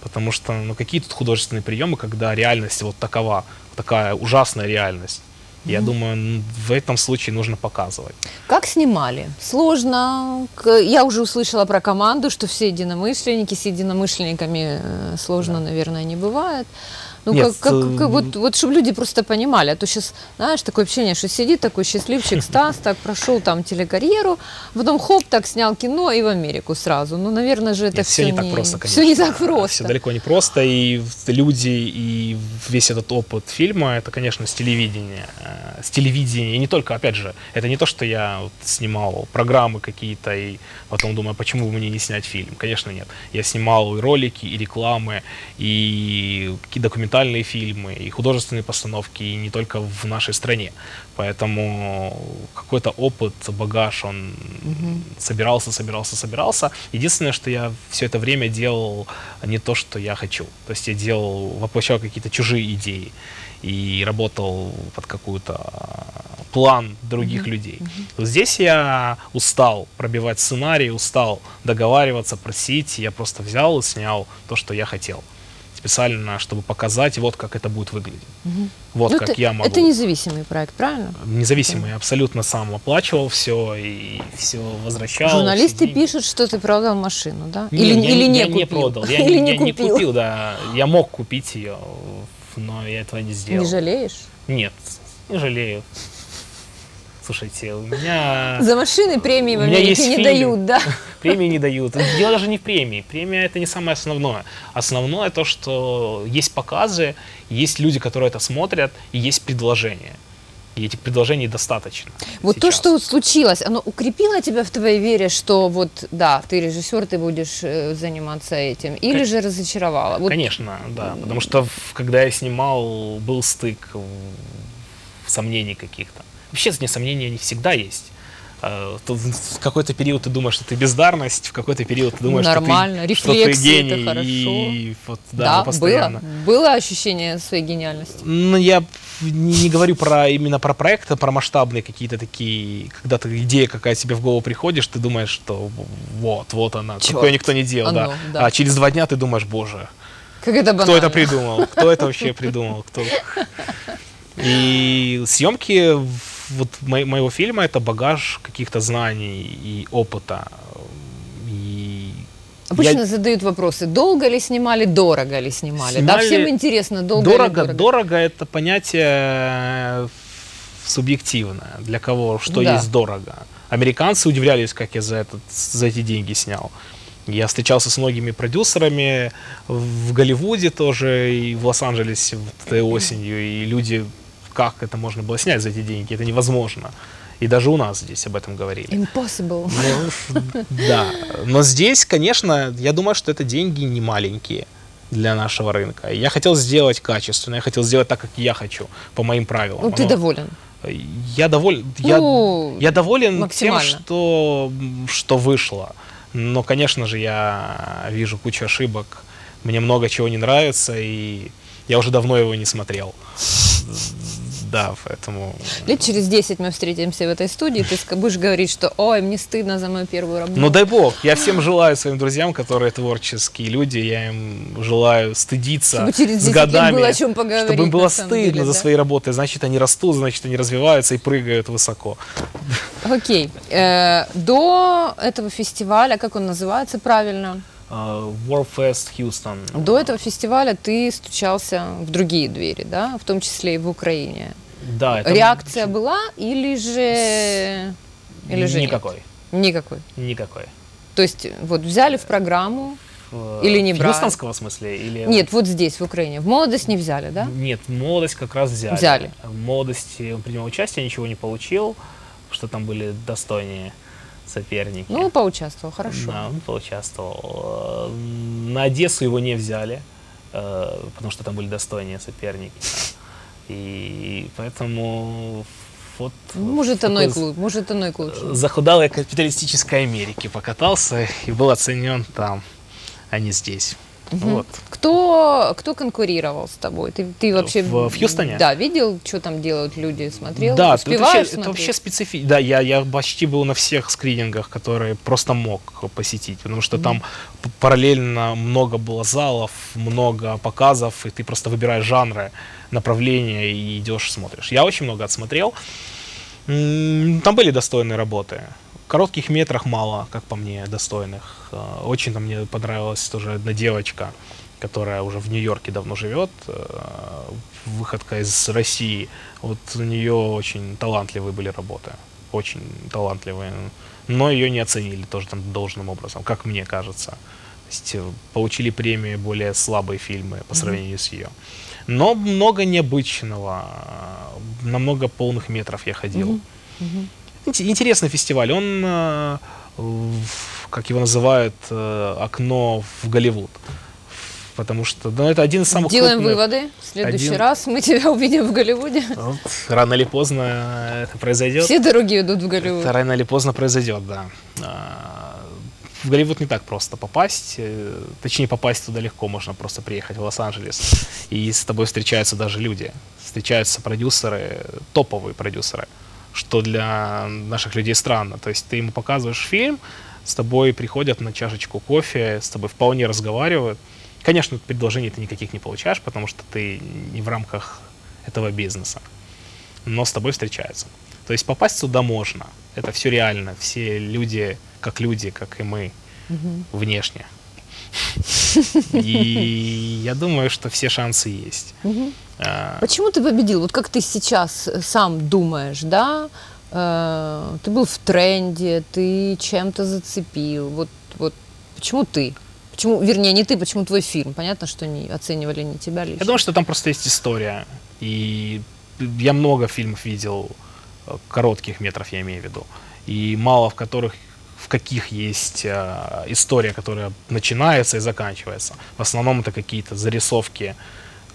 Потому что, ну, какие тут художественные приемы, когда реальность вот такова, такая ужасная реальность. Я думаю, в этом случае нужно показывать. Как снимали? Сложно. Я уже услышала про команду, что все единомышленники с единомышленниками э, сложно, наверное, не бывает. Ну, Нет, как, как- э, как- вот, вот чтобы люди просто понимали, а то сейчас, знаешь, такое ощущение, что сидит такой счастливчик Стас, так прошел там телекарьеру, потом хоп, так снял кино и в Америку сразу. Ну, наверное же это Нет, все, все не так просто, конечно. Все не так просто. Все далеко не просто. И люди, и весь этот опыт фильма, это, конечно, с телевидения. э, С телевидения. И не только, опять же, это не то, что я вот снимал программы какие-то, и потом думаю, а почему бы мне не снять фильм? Конечно, нет. Я снимал и ролики, и рекламы, и какие документальные фильмы, и художественные постановки, и не только в нашей стране. Поэтому какой-то опыт, багаж, он собирался, собирался, собирался. Единственное, что я все это время делал не то, что я хочу. То есть я делал, воплощал какие-то чужие идеи и работал под какую-то а, план других людей. То здесь я устал пробивать сценарий, устал договариваться, просить. Я просто взял и снял то, что я хотел. Специально, чтобы показать, вот как это будет выглядеть. Вот Ну, как это, я могу. это независимый проект, правильно? Независимо, я абсолютно сам оплачивал все и все возвращал. Журналисты все пишут, что ты продал машину, да? Не, или, я, или не я купил? не продал. Я, или не, я не купил? купил, да. Я мог купить ее, но я этого не сделал. Не жалеешь? Нет, не жалею. Слушайте, у меня За машины премии в Америке не фильм. дают, да? премии не дают. Дело даже не в премии. Премия это не самое основное. Основное то, что есть показы, есть люди, которые это смотрят, и есть предложения. И этих предложений достаточно. Вот то, сейчас. что вот случилось, оно укрепило тебя в твоей вере, что вот, да, ты режиссер, ты будешь э, заниматься этим, или Кон- же разочаровало? Вот Конечно, да. Потому что когда я снимал, был стык сомнений каких-то. Вообще, не сомнения они всегда есть. То в какой-то период ты думаешь, что ты бездарность, в какой-то период ты думаешь, Нормально, что ты, что ты рефлексия, это гений. хорошо. И вот, да, да, ну, постоянно. было, было ощущение своей гениальности. Ну, я не, не говорю про именно про проекты, про масштабные какие-то такие, когда ты идея какая тебе в голову приходишь, ты думаешь, что вот, вот она, Чёрт, такое никто не делал, да. оно, да. А через два дня ты думаешь, боже, Как это банально. кто это придумал, кто это вообще придумал, кто. И съемки вот мо- моего фильма это багаж каких-то знаний и опыта. И Обычно я- задают вопросы, долго ли снимали, дорого ли снимали. Да, Снимали всем интересно, долго дорого, ли дорого. дорого это понятие э, субъективное. Для кого что Да. есть дорого. Американцы удивлялись, как я за, этот, за эти деньги снял. Я встречался с многими продюсерами в Голливуде тоже и в Лос-Анджелесе этой осенью, и люди, как это можно было снять за эти деньги, это невозможно. И даже у нас здесь об этом говорили. Impossible. Ну, да. Но здесь, конечно, я думаю, что это деньги не маленькие для нашего рынка. Я хотел сделать качественно, я хотел сделать так, как я хочу, по моим правилам. Ну, ты Оно- доволен. Я доволен. Я, Ну, я доволен тем, что, что вышло. Но, конечно же, я вижу кучу ошибок. Мне много чего не нравится, и я уже давно его не смотрел. Да, поэтому... Лет через 10 мы встретимся в этой студии, ты будешь говорить, что ой, мне стыдно за мою первую работу. Ну дай бог, я всем желаю своим друзьям, которые творческие люди, я им желаю стыдиться Чтобы через с 10 лет годами, было о чем поговорить, чтобы им было стыдно деле, за свои работы, значит они растут, значит они развиваются и прыгают высоко. Окей. Э, До этого фестиваля, как он называется правильно? Uh, Warfest Houston. До этого фестиваля ты стучался в другие двери, да, в том числе и в Украине. Да, это Реакция была или же... Или же нет? никакой, Никакой. никакой. То есть вот взяли в программу, В- Или не в брали? Хьюстонского смысле? Или... нет, вот здесь, в Украине. В молодость не взяли, да? Нет, молодость как раз взяли. Взяли. В молодости он принял участие, ничего не получил, что там были достойнее соперники. Ну, поучаствовал, хорошо. Да, он поучаствовал. Э, На Одессу его не взяли, э, потому что там были достойнее соперники. И поэтому вот... Ну, Может, оно и к такой лу- может, оно и к лучшему. захудалой капиталистической Америки покатался и был оценен там, а не здесь. Вот. Кто, кто конкурировал с тобой? Ты, ты вообще... В- в Хьюстоне? Да, видел, что там делают люди, смотрел? Да, это вообще, это смотреть? вообще специфи... Да, я, я почти был на всех скринингах, которые просто мог посетить, потому что там п- параллельно много было залов, много показов, и ты просто выбираешь жанры, направления и идешь смотришь. Я очень много отсмотрел. Там были достойные работы. Коротких метрах мало, как по мне, достойных. Э, Очень там мне понравилась тоже одна девочка, которая уже в Нью-Йорке давно живет, э, выходка из России. Вот у нее очень талантливые были работы, очень талантливые, но ее не оценили тоже там должным образом, как мне кажется. То есть э, получили премии более слабые фильмы по сравнению с ее. Но много необычного, на много полных метров я ходил. Инте- Интересный фестиваль. Он, э, как его называют, э, окно в Голливуд. Потому что ну, это один из самых Делаем крупных- выводы. В следующий Один- раз мы тебя увидим в Голливуде. Вот, рано или поздно это произойдет. Все дороги идут в Голливуд. Это рано или поздно произойдет, да. А, В Голливуд не так просто попасть. э, Точнее, попасть туда легко. Можно просто приехать в Лос-Анджелес. И с тобой встречаются даже люди. Встречаются продюсеры, топовые продюсеры. Что для наших людей странно. То есть ты ему показываешь фильм, с тобой приходят на чашечку кофе, с тобой вполне разговаривают. Конечно, предложений ты никаких не получаешь, потому что ты не в рамках этого бизнеса но с тобой встречаются. То есть попасть сюда можно. Это все реально. Все люди, как люди, как и мы, внешне. И я думаю, что все шансы есть. А, Почему ты победил? Вот как ты сейчас э, сам думаешь, да? Э, ты был в тренде, ты чем-то зацепил. Вот, вот почему ты? Почему, вернее, не ты, почему твой фильм? Понятно, что не оценивали не тебя лично. Я думаю, что там просто есть история. И я много фильмов видел, э, коротких метров я имею в виду, и мало в которых в каких есть э, история, которая начинается и заканчивается. В основном это какие-то зарисовки,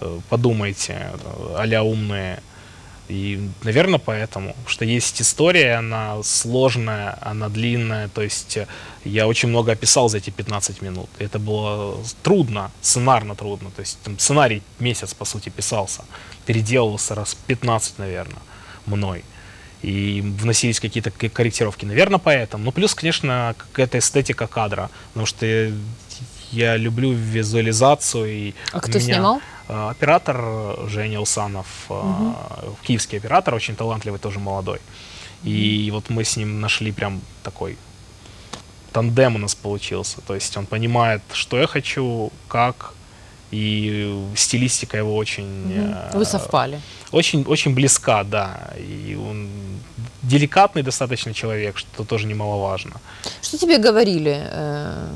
э, подумайте, а-ля умные. И, наверное, поэтому, что есть история, она сложная, она длинная, то есть э, я очень много описал за эти 15 минут. Это было трудно, сценарно трудно, то есть там сценарий месяц, по сути, писался, переделывался раз 15, наверное, мной. И вносились какие-то корректировки, наверное, поэтому. Ну, плюс, конечно, какая-то эстетика кадра, потому что я люблю визуализацию. И А кто меня- снимал? а, Оператор э, Женя Усанов, а, киевский оператор, очень талантливый, тоже молодой. И вот мы с ним нашли прям такой тандем у нас получился. То есть он понимает, что я хочу, как, и стилистика его очень... э, Вы совпали. Очень, очень близка, да. И он деликатный достаточно человек, что тоже немаловажно. Что тебе говорили э,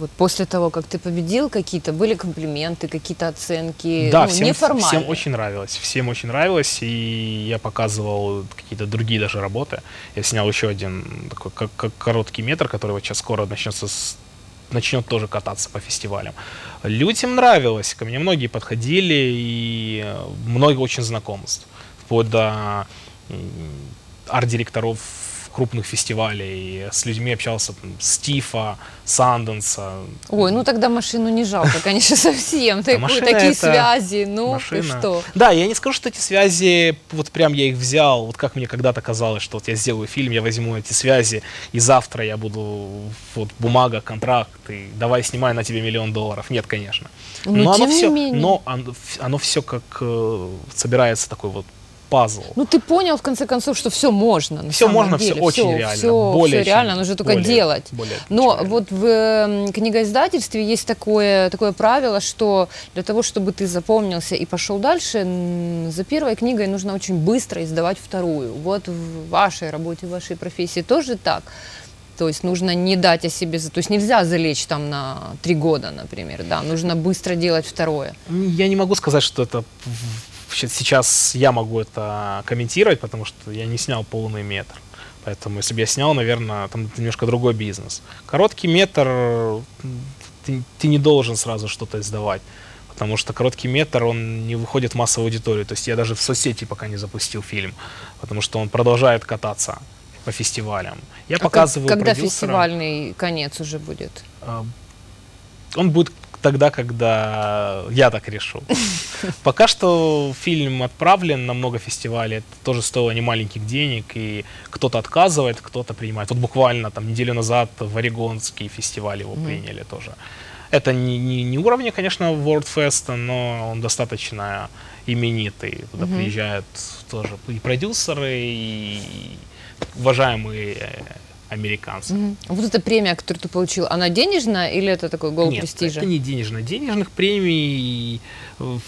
вот после того, как ты победил? Какие-то были комплименты, какие-то оценки? Да, ну, всем, неформальные. всем очень нравилось. Всем очень нравилось, и я показывал какие-то другие даже работы. Я снял еще один такой как, как короткий метр, который вот сейчас скоро начнется с- начнет тоже кататься по фестивалям. Людям нравилось, ко мне многие подходили, и э, много очень знакомств. Вплоть до арт-директоров крупных фестивалей, с людьми общался там, с Тифа, Санденса. Ой, ну тогда машину не жалко, конечно, совсем. Такую- машина такие это связи, ну ты машина. что. Да, я не скажу, что эти связи, вот прям я их взял, вот как мне когда-то казалось, что вот я сделаю фильм, я возьму эти связи, и завтра я буду, вот бумага, контракт, и давай снимай на тебе миллион долларов. Нет, конечно. Но оно тем не все, менее. но оно, оно все как э, собирается такой вот пазл. Ну ты понял в конце концов, что все можно. Все можно, деле. все очень Всё- реально. всё- более всё чем- реально, нужно только более- делать. более Но реально. вот в м, книгоиздательстве есть такое, такое правило, что для того, чтобы ты запомнился и пошел дальше, за первой книгой нужно очень быстро издавать вторую. Вот в вашей работе, в вашей профессии тоже так. То есть нужно не дать о себе, то есть нельзя залечь там на три года, например, да, нужно быстро делать второе. Я не могу сказать, что это сейчас я могу это комментировать, потому что я не снял полный метр. Поэтому, если бы я снял, наверное, там немножко другой бизнес. Короткий метр ты, ты не должен сразу что-то издавать. Потому что короткий метр, он не выходит в массовую аудиторию. То есть я даже в соцсети пока не запустил фильм, потому что он продолжает кататься по фестивалям. Я А показываю когда продюсерам, фестивальный конец уже будет? а, Он будет тогда, когда я так решу. Пока что фильм отправлен на много фестивалей. Это тоже стоило не маленьких денег. И кто-то отказывает, кто-то принимает. Вот буквально там неделю назад в Орегонский фестиваль его приняли тоже. Это не, не, не уровня, конечно, World Fest, но он достаточно именитый. Туда приезжают тоже и продюсеры, и уважаемые американцы. Мгм. Вот эта премия, которую ты получил, она денежная или это такой гол Нет, престижа? это не денежно. Денежных премий э,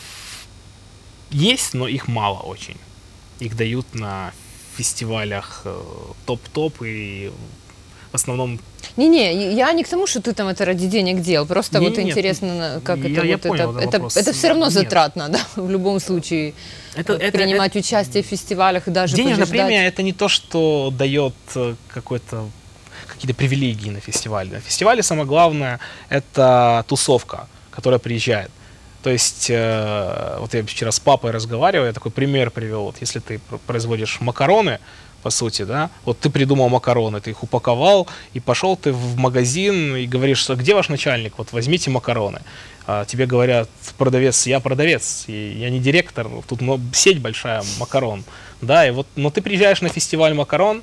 есть, но их мало очень. Их дают на фестивалях э, топ-топ и в основном... Не-не, я не к тому, что ты там это ради денег делал, просто Не, вот нет, интересно, на- как я- это я вот понял это, это, вопрос. это все равно Нет. затратно, да, в любом случае. Это, это- принимать участие в фестивалях и даже Денежная побеждать. премия это не то, что дает э, какой-то какие-то привилегии на фестивале. На фестивале самое главное это тусовка, которая приезжает. То есть, э, вот я вчера с папой разговаривал, я такой пример привел. Вот если ты пр- производишь макароны, по сути, да, вот ты придумал макароны, ты их упаковал, и пошел ты в магазин и говоришь, что где ваш начальник, вот возьмите макароны. А тебе говорят, продавец, я продавец, и я не директор, тут сеть большая макарон, да, и вот, но ты приезжаешь на фестиваль макарон,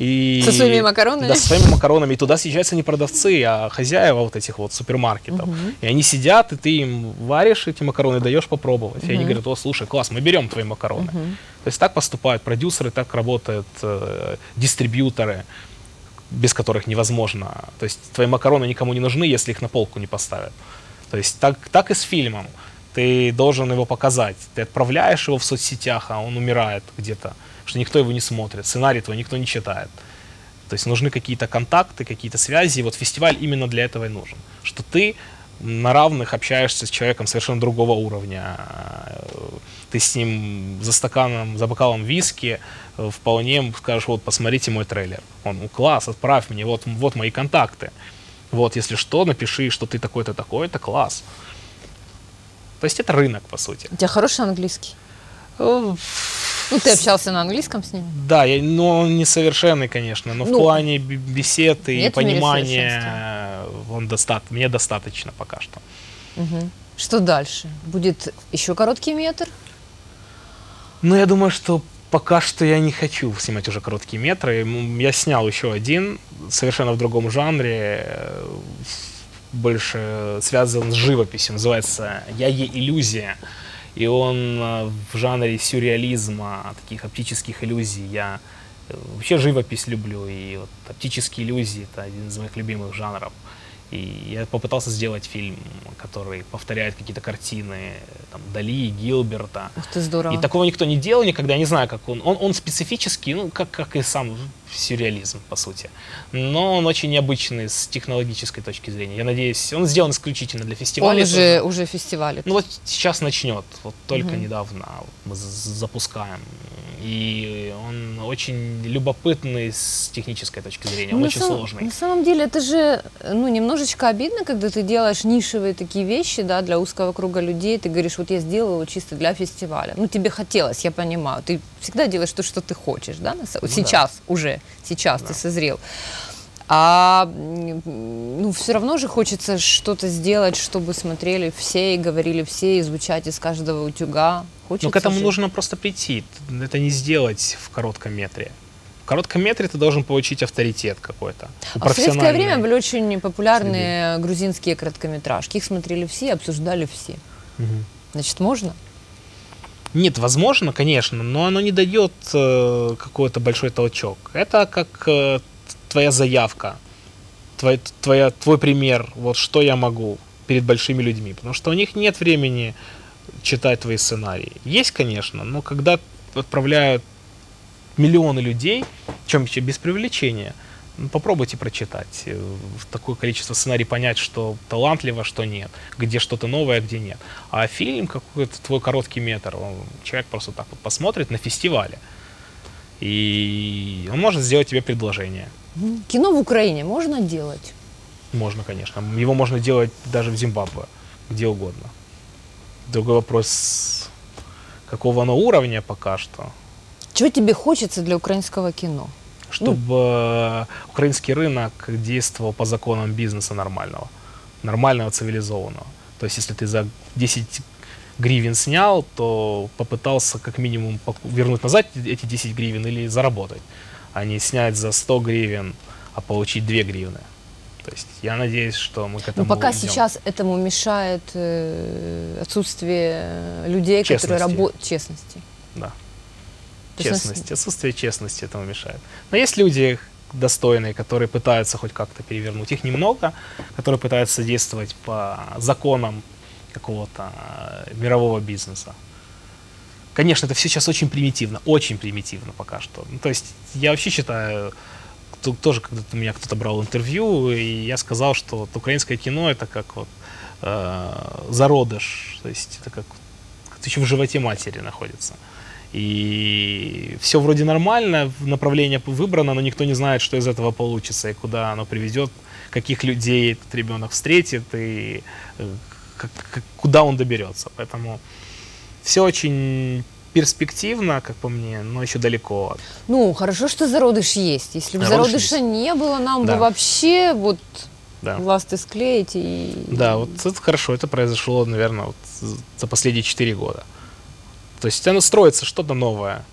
и... Со своими макаронами? Да, со своими макаронами, и туда съезжаются не продавцы, а хозяева вот этих вот супермаркетов. И они сидят, и ты им варишь эти макароны, даешь попробовать. И они говорят, о, слушай, класс, мы берем твои макароны. То есть так поступают продюсеры, так работают э, дистрибьюторы, без которых невозможно. То есть твои макароны никому не нужны, если их на полку не поставят. То есть так, так и с фильмом. Ты должен его показать. Ты отправляешь его в соцсетях, а он умирает где-то, что никто его не смотрит. Сценарий твой никто не читает. То есть нужны какие-то контакты, какие-то связи. И вот фестиваль именно для этого и нужен. Что ты на равных общаешься с человеком совершенно другого уровня. Ты с ним за стаканом, за бокалом виски э, вполне скажешь, вот посмотрите мой трейлер. Он, ну класс, отправь мне, вот, вот мои контакты. Вот, если что, напиши, что ты такой-то такой, это класс. То есть это рынок, по сути. У тебя хороший английский? Ну, ты общался на английском с ним? Да, я, ну, он несовершенный, конечно, но в Ну, плане б- бесед и в понимания он доста- мне достаточно пока что. Что дальше? Будет еще короткий метр? Ну, я думаю, что пока что я не хочу снимать уже короткие метры. Я снял еще один, совершенно в другом жанре, э, больше связан с живописью. Называется «Я е иллюзия». И он э, в жанре сюрреализма, таких оптических иллюзий. Я э, вообще живопись люблю, и вот оптические иллюзии – это один из моих любимых жанров. И я попытался сделать фильм, который повторяет какие-то картины там, Дали, Гилберта. Ух ты, здорово. И такого никто не делал никогда, я не знаю, как он. Он, он специфический, ну, как, как и сам сюрреализм, по сути. Но он очень необычный с технологической точки зрения. Я надеюсь, он сделан исключительно для Он фестиваля. уже, уже фестивалит. Ну вот сейчас начнет, вот только недавно вот мы запускаем. И он очень любопытный с технической точки зрения, он на очень самом- сложный. На самом деле это же ну, немножечко обидно, когда ты делаешь нишевые такие вещи да, для узкого круга людей. Ты говоришь, вот я сделала его чисто для фестиваля. Ну, тебе хотелось, я понимаю. Ты всегда делаешь то, что ты хочешь, да? на Ну да. сейчас уже, сейчас ты созрел. А ну, все равно же хочется что-то сделать, чтобы смотрели все и говорили все, и звучать из каждого утюга. Хочется Но к этому же. нужно просто прийти. Это не сделать в коротком метре. В коротком метре ты должен получить авторитет какой-то. А в советское время были очень популярные грузинские короткометражки. Их смотрели все обсуждали все. Мгм. Значит, можно? Нет, возможно, конечно, но оно не дает э, какой-то большой толчок. Это как э, твоя заявка, твой, твоя, твой пример, вот что я могу перед большими людьми. Потому что у них нет времени читать твои сценарии. Есть, конечно, но когда отправляют миллионы людей, чем еще без привлечения, ну, попробуйте прочитать э, такое количество сценарий, понять, что талантливо, что нет, где что-то новое, а где нет. А фильм какой-то твой короткий метр, он- человек просто так вот посмотрит на фестивале, и он может сделать тебе предложение. Кино в Украине можно делать? Можно, конечно. Его можно делать даже в Зимбабве, где угодно. Другой вопрос, какого оно уровня пока что. Чего тебе хочется для украинского кино? чтобы э, украинский рынок действовал по законам бизнеса нормального, нормального, цивилизованного. То есть, если ты за 10 гривен снял, то попытался как минимум вернуть назад эти 10 гривен или заработать, а не снять за 100 гривен, а получить 2 гривны. То есть, я надеюсь, что мы к Но этому Ну, пока идем. сейчас этому мешает э, отсутствие людей, которые Честности. работают... Честности. Да. То есть нас- Честность, отсутствие честности этому мешает. Но есть люди достойные, которые пытаются хоть как-то перевернуть. Их немного, которые пытаются действовать по законам какого-то э, мирового бизнеса. Конечно, это все сейчас очень примитивно, очень примитивно пока что. Ну, то есть я вообще считаю, кто- тоже когда-то меня кто-то брал интервью, и я сказал, что вот украинское кино это как вот э, зародыш, то есть это как это еще в животе матери находится. И все вроде нормально, направление выбрано, но никто не знает, что из этого получится и куда оно приведет, каких людей этот ребенок встретит и э, как- как- куда он доберется. Поэтому все очень перспективно, как по мне, но еще далеко. Ну, хорошо, что зародыш есть. Если бы Зародыш зародыша есть. не было, нам Да. бы вообще вот Да. ласты склеить и... Да, вот это хорошо, это произошло, наверное, вот за последние 4 года. То есть оно строится, что-то новое.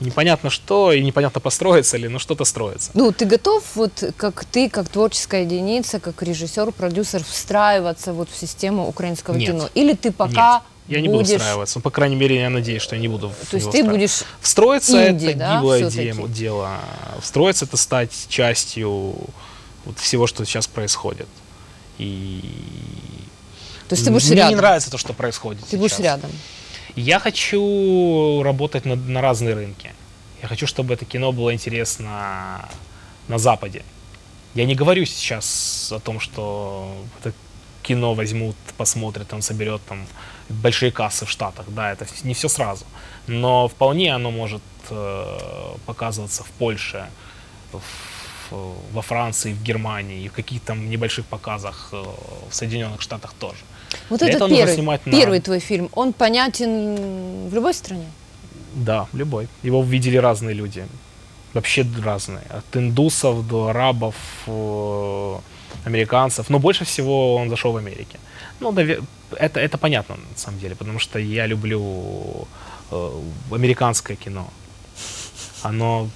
Непонятно что, и непонятно построится ли, но что-то строится. Ну, ты готов, вот как ты, как творческая единица, как режиссер, продюсер, встраиваться вот в систему украинского Нет. кино? Или ты пока Нет, я не буду будешь... встраиваться. Ну, по крайней мере, я надеюсь, что я не буду в То есть него ты будешь... Встроиться инди, это да, гиблое дело. Встроиться это стать частью вот всего, что сейчас происходит. И То есть ты будешь мне рядом. не нравится то, что происходит. Ты будешь сейчас. рядом. Я хочу работать на, на разные рынки. Я хочу, чтобы это кино было интересно на Западе. Я не говорю сейчас о том, что это кино возьмут, посмотрят, он соберет там большие кассы в Штатах. Да, это не все сразу. Но вполне оно может э, показываться в Польше, в- во Франции, в Германии и в каких-то там небольших показах э, в Соединенных Штатах тоже. Вот Для нужно первый, на- первый твой фильм, он понятен в любой стране? Да, любой. Его видели разные люди. Вообще разные. От индусов до арабов, э, американцев. Но больше всего он зашел в Америке. Ну, это, это понятно на самом деле, потому что я люблю э, американское кино. Оно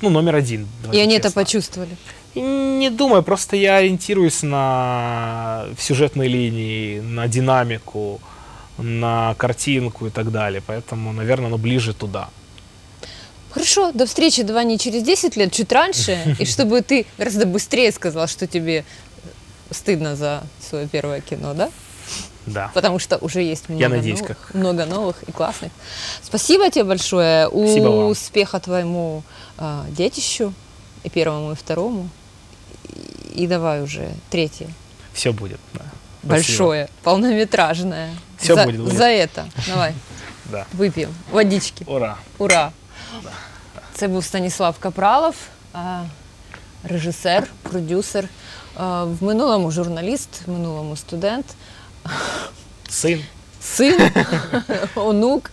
ну, номер один. И они это честно. почувствовали. И Не думаю, просто я ориентируюсь на сюжетные линии, на динамику, на картинку и так далее. Поэтому, наверное, оно ближе туда. Хорошо, до встречи давай не через 10 лет, чуть раньше, и чтобы ты гораздо быстрее сказал, что тебе стыдно за свое первое кино, да? Да. Потому что уже есть много, надеюсь, новых, как. много новых и классных. Спасибо тебе большое. Спасибо вам. Успеха твоему а, детищу, и первому, и второму. И, и давай уже третье, Все будет. Да. Спасибо. большое, полнометражное. Всё за, будет, будет. За это. Давай, Да. выпьем водички. Ура. Ура! Це був Станіслав Капралов, е, режисер, продюсер, е, в минулому журналіст, в минулому студент, Сын. син, онук.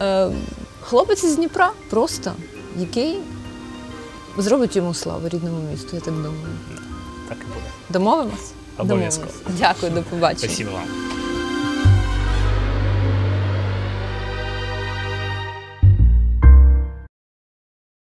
Е, Хлопець із Дніпра просто, який зробить йому славу рідному місту, я так думаю. Так і буде. Домовимось? Обов'язково. Дякую, до побачення. Спасибо вам.